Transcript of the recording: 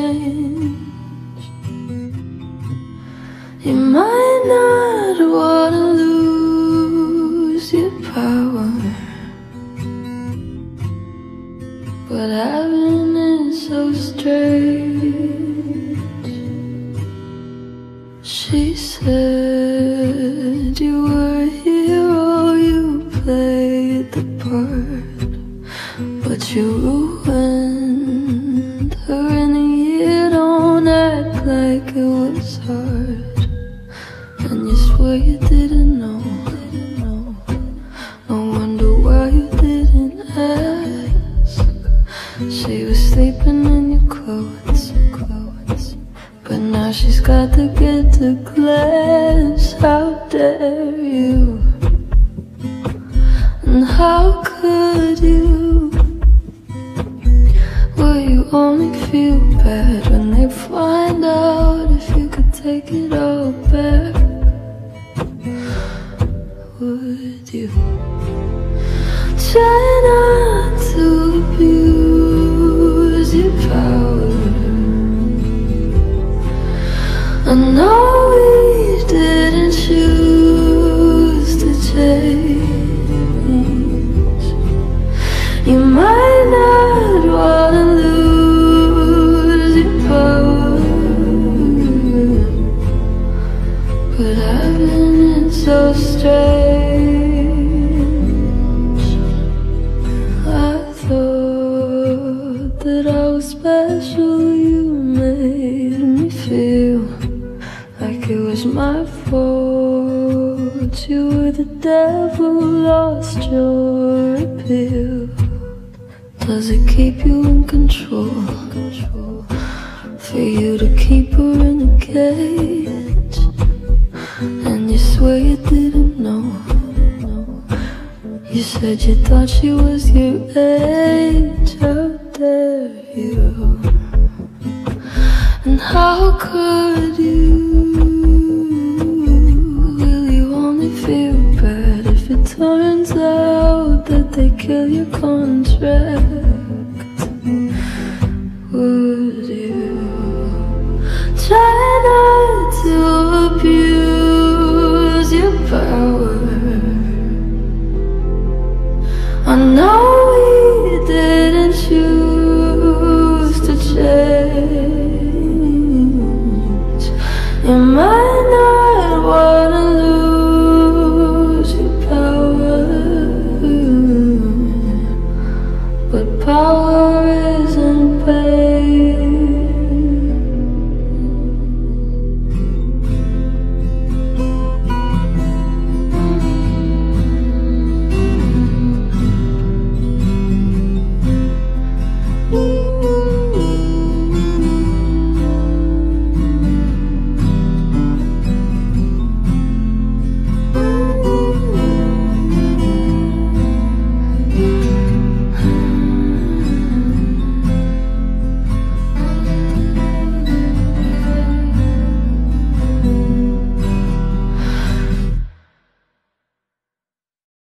change You might not wanna lose your power But heaven is so strange She said you were here, hero. you played the part But you and you swear you didn't know. No wonder why you didn't ask. She was sleeping in your clothes. But now she's got to get to class. How dare you? And how could you? Will you only feel bad when they find out take it all back? Would you try not to abuse your power? I know so strange. I thought that I was special. You made me feel like it was my fault. You were the devil, lost your appeal. Does it keep you in control? For you to keep her in the cage, and you swear you didn't know. You said you thought she was your. How dare you? And how could you? Will you only feel bad if it turns out that they kill your contract? I know we didn't choose to change You might not wanna lose your power But power isn't pain. you